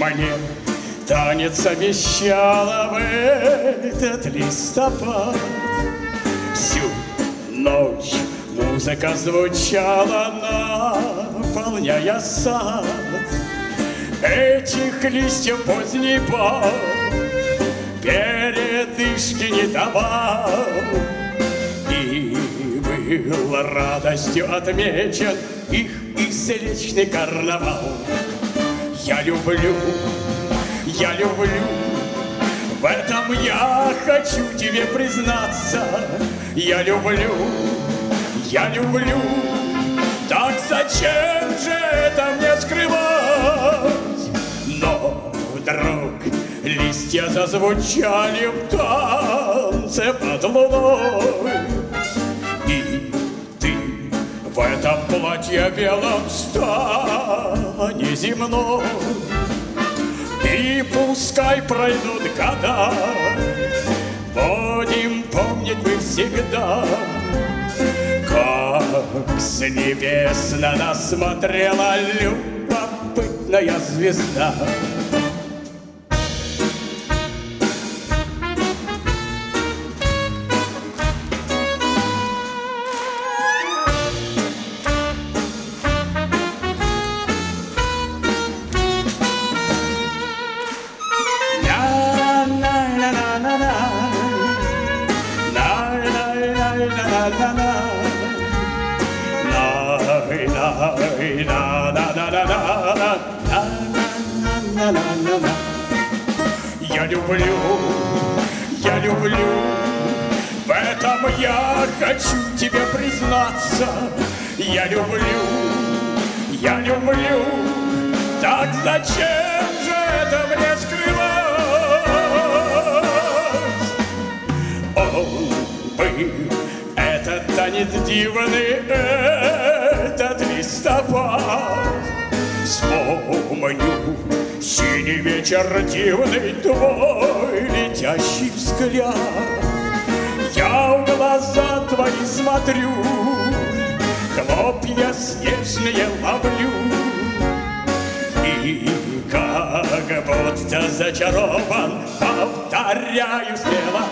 Мне танец обещала в этот листопад. Всю ночь музыка звучала, наполняя сад. Этих листьев поздний бал Передышки не давал. И был радостью отмечен их извечный карнавал Я люблю, я люблю. В этом я хочу тебе признаться. Я люблю, я люблю. Так зачем же это мне скрывать? Но вдруг листья зазвучали в танце под луной. И ты в этом платье белом неземной и пускай пройдут года, Будем помнить мы всегда, Как с небес на нас смотрела любопытная звезда. Я люблю, я люблю, в этом я хочу тебе признаться. Я люблю, я люблю, так зачем же это мне скрывать? Он был этот танец дивный, этот листопад. Вспомню синий вечер дивный твой летящий взгляд. Я в глаза твои смотрю, хлопья снежные ловлю. И как будто зачарован, повторяю смело,